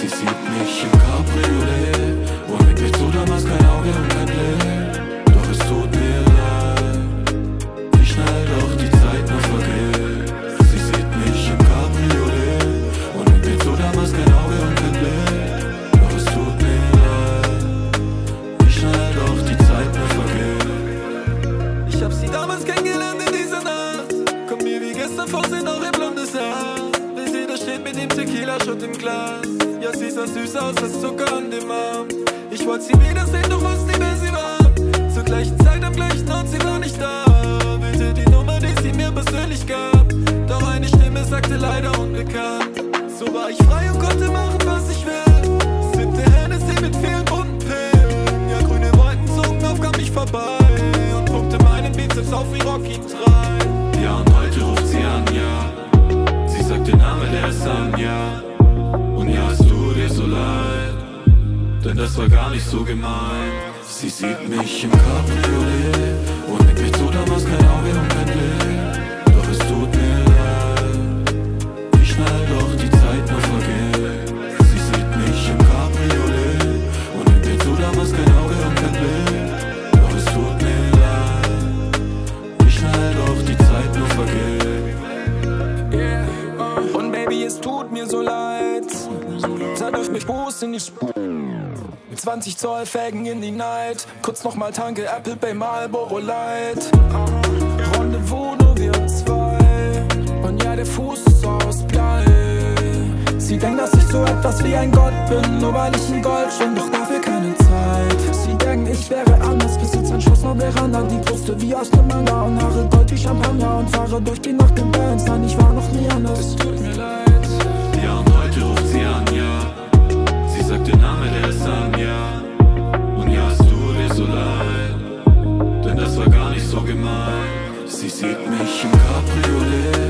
Sie sieht mich im Cabriolet und denkt mir zu damals kein Auge und kein Blick. Doch es tut mir leid, wie schnell doch die Zeit nur vergeht. Sie sieht mich im Cabriolet und denkt mir zu damals kein Auge und kein Blick. Doch es tut mir leid, wie schnell doch die Zeit nur vergeht. Ich hab sie damals kennengelernt in dieser Nacht. Kommt mir wie gestern vor, sie Steht mit dem Tequila-Shot im Glas. Ja, sie sah süß aus als Zucker an dem Arm. Ich wollte sie wiedersehen, doch wusste nie, wer sie war. Zur gleichen Zeit am gleichen Ort, sie war nicht da. Wählte die Nummer, die sie mir persönlich gab. Doch eine Stimme sagte leider unbekannt. So war ich frei und konnte machen, was ich will. Siebte Hennessy mit vielen bunten Pillen. Ja, grüne Wolken zogen auf, kam mich vorbei. Und pumpte meinen Bizeps auf wie Rocky 3. Ja, und heute ruft sie an, ja. Ist Anja. Und ja, es tut ihr so leid, denn das war gar nicht so gemein. Sie sieht mich im Cabriolet und denkt mir zu damals kein so leid. Zerwirft mich Buß in die Sp Mit 20 Zoll Felgen in die Night. Kurz nochmal tanke Apple Pay Marlboro Light. Rendezvous nur wir zwei. Und ja, der Fuß ist aus Blei. Sie denkt, dass ich so etwas wie ein Gott bin, nur weil ich in Gold bin, doch dafür keine Zeit. Sie denken, ich wäre anders, besitze ein Schloss auf Veranda, die Brüste wie aus dem Manga und Haare Gold wie Champagner und fahre durch die Nacht im Bands. Nein, ich war noch sie sieht mich im Cabriolet.